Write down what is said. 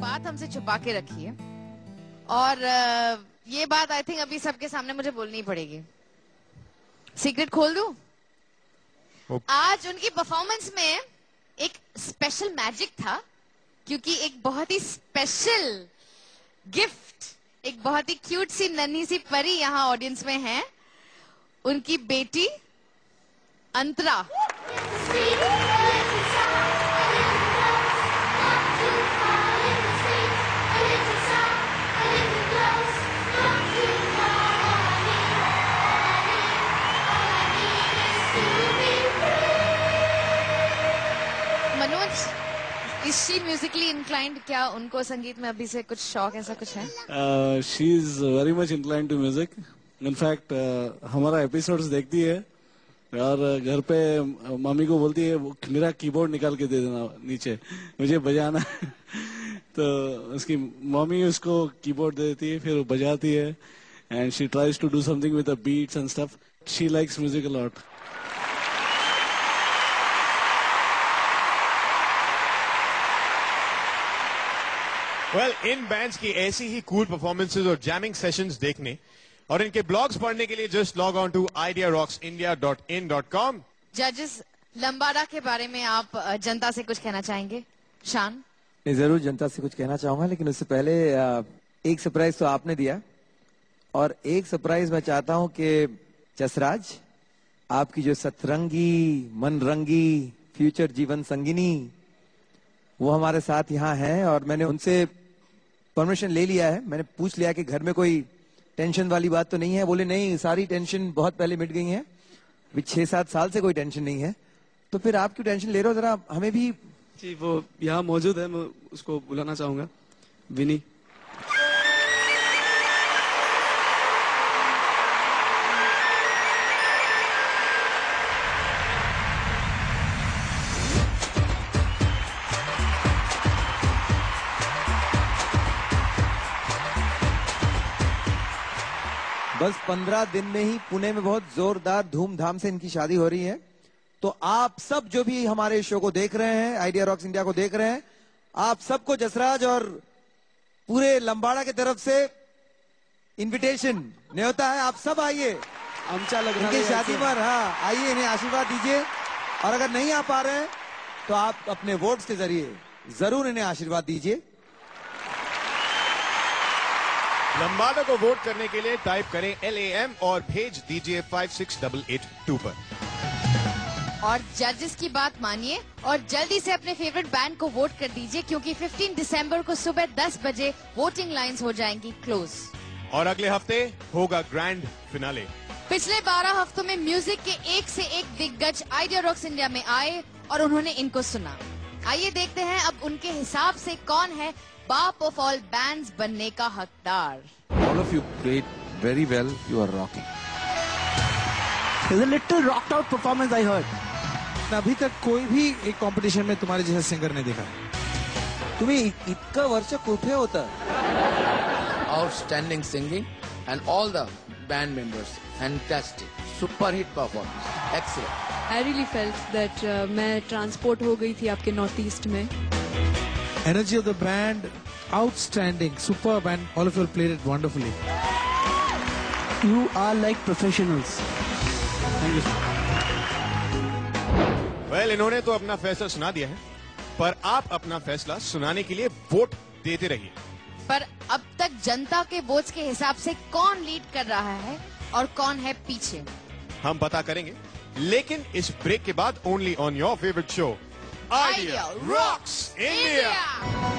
बात हमसे छुपा के रखी है। और ये बात आई थिंक अभी सबके सामने मुझे बोलनी पड़ेगी। सीक्रेट खोल दू? ओके। आज उनकी परफॉर्मेंस में एक स्पेशल मैजिक था क्योंकि एक बहुत ही स्पेशल गिफ्ट एक बहुत ही क्यूट सी नन्ही सी परी यहाँ ऑडियंस में है। उनकी बेटी अंतरा। शी म्यूजिकली इंक्लाइंड क्या उनको संगीत में अभी से कुछ शौक ऐसा Uh, she is very much inclined to music. In fact, uh, हमारा एपिसोड्स देखती है और घर पे मम्मी को बोलती है "वो मेरा कीबोर्ड निकाल के दे देना नीचे मुझे बजाना है." तो उसकी मम्मी उसको कीबोर्ड दे देती है फिर वो बजाती है and she tries to do something with the beats and stuff she likes music a well in bands की ऐसी ही कूल परफॉर्मेंसेज और जैमिंग सेशंस देखने और इनके ब्लॉग्स पढ़ने के लिए just log on to Idea rocks India dot in dot com जजेस लंबाड़ा के बारे में आप जनता से कुछ कहना चाहेंगे? शान नहीं ज़रूर जनता से कुछ कहना चाहूँगा लेकिन उससे पहले एक सरप्राइज़ तो आपने दिया। और एक सरप्राइज़ मैं चाहता हूँ कि जसराज आपकी जो सतरंगी मनरंगी फ्यूचर जीवन संगिनी वो हमारे साथ यहाँ है और मैंने उनसे परमिशन ले लिया है। मैंने पूछ लिया कि घर में कोई टेंशन वाली बात तो नहीं है? बोले, नहीं, सारी टेंशन बहुत पहले मिट गई है। अभी छह सात साल से कोई टेंशन नहीं है। तो फिर आप क्यों टेंशन ले रहे हो? जरा हमें भी जी, वो यहाँ मौजूद है, मैं उसको बुलाना चाहूँगा। विनी। बस पंद्रह दिन में ही पुणे में बहुत जोरदार धूमधाम से इनकी शादी हो रही है। तो आप सब जो भी हमारे शो को देख रहे हैं आइडिया रॉक्स इंडिया को देख रहे हैं आप सबको जसराज और पूरे लंबाड़ा की तरफ़ से इनविटेशन न्योता है आप सब आइए। आमच्या लग्नाला इनकी शादी पर हाँ आइए इन्हें आशीर्वाद दीजिए। और अगर नहीं आ पा रहे हैं तो आप अपने वोट्स के ज़रिए ज़रूर इन्हें आशीर्वाद दीजिए। लंबादा को वोट करने के लिए टाइप करें एल एम और भेज दीजिए five six double eight two पर। और जजेस की बात मानिए और जल्दी से अपने फेवरेट बैंड को वोट कर दीजिए क्योंकि 15 दिसंबर को सुबह 10 बजे वोटिंग लाइंस हो जाएँगी क्लोज और अगले हफ़्ते होगा ग्रैंड फिनाले पिछले 12 हफ्तों में म्यूज़िक के एक से एक दिग्गज आइडिया रॉक्स इंडिया में आए और उन्होंने इनको सुना। आइए देखते हैं अब उनके हिसाब से कौन है बाप ऑफ़ ऑल बैंड बनने का हकदार। All of you played very well you are rocking little rock out performance I heard अभी तक कोई भी एक कॉम्पिटिशन में तुम्हारे जैसा सिंगर नहीं देखा। तुम्हें इतना वर्ष कुछ होता। Outstanding singing and all the band members fantastic super hit performance excellent I really felt that मैं ट्रांसपोर्ट हो गई थी आपके नॉर्थ ईस्ट में। Energy of the band outstanding super band all of you played it wonderfully you are like professionals thank you sir well इन्होंने तो अपना फैसला सुना दिया है पर आप अपना फैसला सुनाने के लिए वोट देते रहिए। पर अब तक जनता के वोट्स के हिसाब से कौन लीड कर रहा है और कौन है पीछे? हम पता करेंगे लेकिन इस ब्रेक के बाद only on your favourite show Idea rocks India